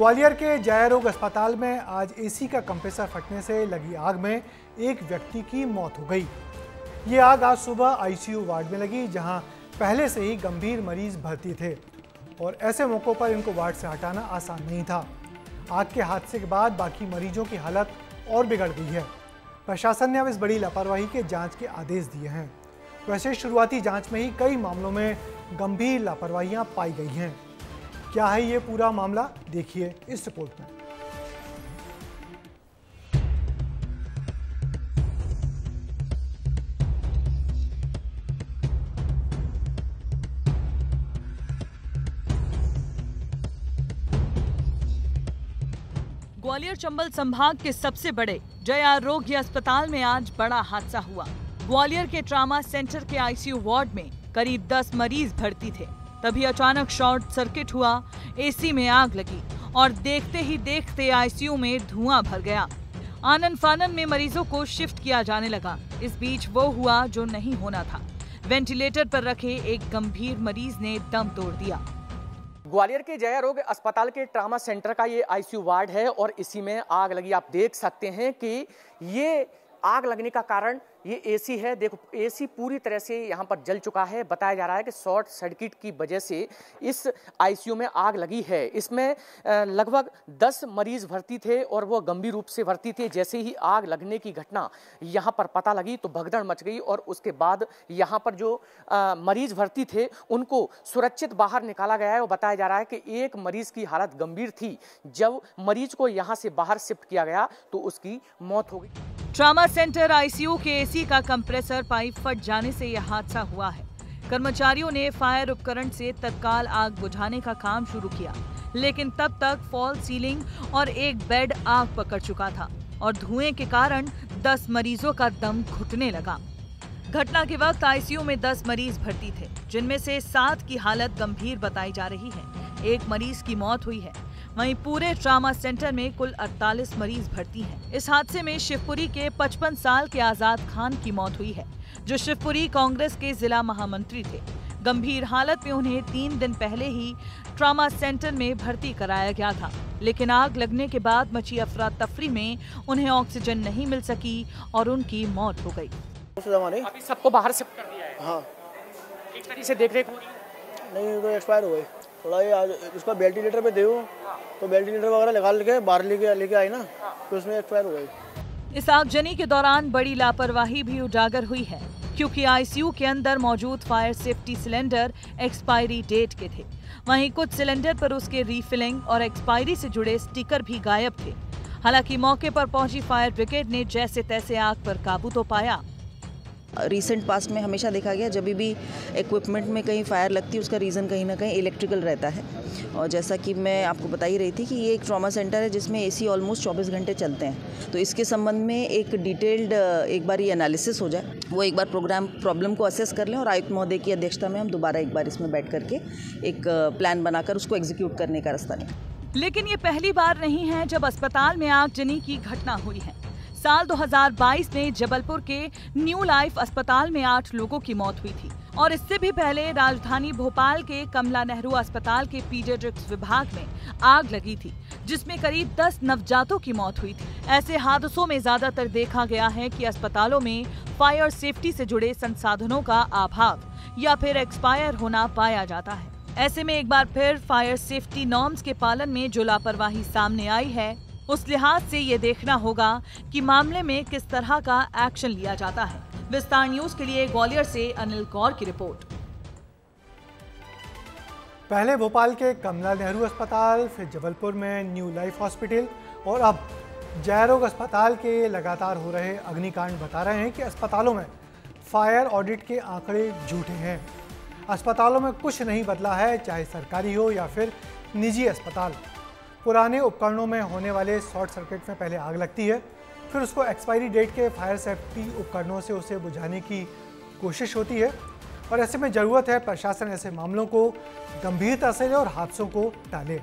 ग्वालियर के जया रोग अस्पताल में आज एसी का कंप्रेसर फटने से लगी आग में एक व्यक्ति की मौत हो गई। ये आग आज सुबह आईसीयू वार्ड में लगी, जहाँ पहले से ही गंभीर मरीज़ भर्ती थे और ऐसे मौक़ों पर इनको वार्ड से हटाना आसान नहीं था। आग के हादसे के बाद बाकी मरीजों की हालत और बिगड़ गई है। प्रशासन ने अब इस बड़ी लापरवाही के जाँच के आदेश दिए हैं। वैसे शुरुआती जाँच में ही कई मामलों में गंभीर लापरवाहियाँ पाई गई हैं। क्या है ये पूरा मामला? देखिए इस रिपोर्ट में। ग्वालियर चंबल संभाग के सबसे बड़े जय आरोग्य अस्पताल में आज बड़ा हादसा हुआ। ग्वालियर के ट्रामा सेंटर के आईसीयू वार्ड में करीब 10 मरीज़ भर्ती थे। तभी अचानक शॉर्ट सर्किट हुआ। एसी में आग लगी और देखते ही देखते आईसीयू में धुआँ भर गया। आनंद फानन में मरीजों को शिफ्ट किया जाने लगा। इस बीच वो हुआ जो नहीं होना था। वेंटिलेटर पर रखे एक गंभीर मरीज़ ने दम तोड़ दिया। ग्वालियर के जया रोग अस्पताल के ट्रामा सेंटर का ये आईसीयू वार्ड है और इसी में आग लगी। आप देख सकते हैं कि ये आग लगने का कारण ये एसी है। देखो एसी पूरी तरह से यहाँ पर जल चुका है। बताया जा रहा है कि शॉर्ट सर्किट की वजह से इस आईसीयू में आग लगी है। इसमें लगभग 10 मरीज़ भर्ती थे और वो गंभीर रूप से भर्ती थे। जैसे ही आग लगने की घटना यहाँ पर पता लगी तो भगदड़ मच गई और उसके बाद यहाँ पर जो मरीज़ भर्ती थे उनको सुरक्षित बाहर निकाला गया है और बताया जा रहा है कि एक मरीज़ की हालत गंभीर थी। जब मरीज़ को यहाँ से बाहर शिफ्ट किया गया तो उसकी मौत हो गई। ट्रामा सेंटर आईसीयू के एसी का कंप्रेसर पाइप फट जाने से यह हादसा हुआ है। कर्मचारियों ने फायर उपकरण से तत्काल आग बुझाने का काम शुरू किया, लेकिन तब तक फॉल सीलिंग और एक बेड आग पकड़ चुका था और धुएँ के कारण 10 मरीजों का दम घुटने लगा। घटना के वक्त आईसीयू में 10 मरीज़ भर्ती थे, जिनमें से सात की हालत गंभीर बताई जा रही है। एक मरीज़ की मौत हुई है। वहीं पूरे ट्रामा सेंटर में कुल 48 मरीज़ भर्ती हैं। इस हादसे में शिवपुरी के 55 साल के आज़ाद खान की मौत हुई है जो शिवपुरी कांग्रेस के जिला महामंत्री थे। गंभीर हालत में उन्हें तीन दिन पहले ही ट्रामा सेंटर में भर्ती कराया गया था लेकिन आग लगने के बाद मची अफरा तफरी में उन्हें ऑक्सीजन नहीं मिल सकी और उनकी मौत हो गई। अभी सबको बाहर शिफ्ट कर दिया है। हाँ। एक तरीके से देख रेख रही है? नहीं तो एक्सपायर हो गई। थोड़ा ये आज उसका वेंटिलेटर पे दे तो वेंटिलेटर वगैरह निकाल के बाहर लेके लेके आई ना तो उसमें एक्सपायर हो गई। इस आगजनी के दौरान बड़ी लापरवाही भी उजागर हुई है, क्योंकि आईसीयू के अंदर मौजूद fire safety cylinder expiry date के थे। वहीं कुछ सिलेंडर पर उसके रीफिलिंग और एक्सपायरी से जुड़े स्टिकर भी गायब थे। हालाँकि मौके पर पहुँची फायर ब्रिगेड ने जैसे तैसे आग पर काबू तो पाया। रिसेंट पास्ट में हमेशा देखा गया, जब भी इक्विपमेंट में कहीं फायर लगती है, उसका रीज़न कहीं ना कहीं इलेक्ट्रिकल रहता है। और जैसा कि मैं आपको बता ही रही थी कि ये एक ट्रॉमा सेंटर है, जिसमें एसी ऑलमोस्ट 24 घंटे चलते हैं। तो इसके संबंध में एक डिटेल्ड एक बार ये एनालिसिस हो जाए, वो एक बार प्रोग्राम प्रॉब्लम को असेस कर लें और आयुक्त महोदय की अध्यक्षता में हम दोबारा एक बार इसमें बैठ करके एक प्लान बनाकर उसको एग्जीक्यूट करने का रास्ता लें। लेकिन ये पहली बार नहीं है जब अस्पताल में आगजनी की घटना हुई है। साल 2022 में जबलपुर के न्यू लाइफ अस्पताल में आठ लोगों की मौत हुई थी। और इससे भी पहले राजधानी भोपाल के कमला नेहरू अस्पताल के पीडियाट्रिक्स विभाग में आग लगी थी, जिसमें करीब 10 नवजातों की मौत हुई थी। ऐसे हादसों में ज़्यादातर देखा गया है कि अस्पतालों में फायर सेफ्टी से जुड़े संसाधनों का अभाव या फिर एक्सपायर होना पाया जाता है। ऐसे में एक बार फिर फायर सेफ्टी नॉर्म्स के पालन में जो लापरवाही सामने आई है उस लिहाज से ये देखना होगा कि मामले में किस तरह का एक्शन लिया जाता है। विस्तार न्यूज़ के लिए ग्वालियर से अनिल कौर की रिपोर्ट। पहले भोपाल के कमला नेहरू अस्पताल, फिर जबलपुर में न्यू लाइफ हॉस्पिटल और अब जयरोग अस्पताल के लगातार हो रहे अग्निकांड बता रहे हैं कि अस्पतालों में फायर ऑडिट के आंकड़े झूठे हैं। अस्पतालों में कुछ नहीं बदला है, चाहे सरकारी हो या फिर निजी अस्पताल। पुराने उपकरणों में होने वाले शॉर्ट सर्किट में पहले आग लगती है, फिर उसको एक्सपायरी डेट के फायर सेफ्टी उपकरणों से उसे बुझाने की कोशिश होती है। और ऐसे में ज़रूरत है प्रशासन ऐसे मामलों को गंभीरता से ले और हादसों को टाले।